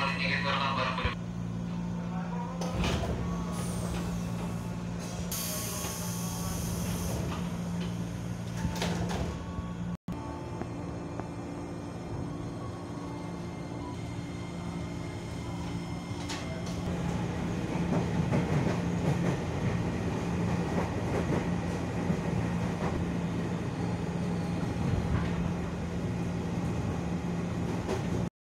kembali ingin karena barang-barang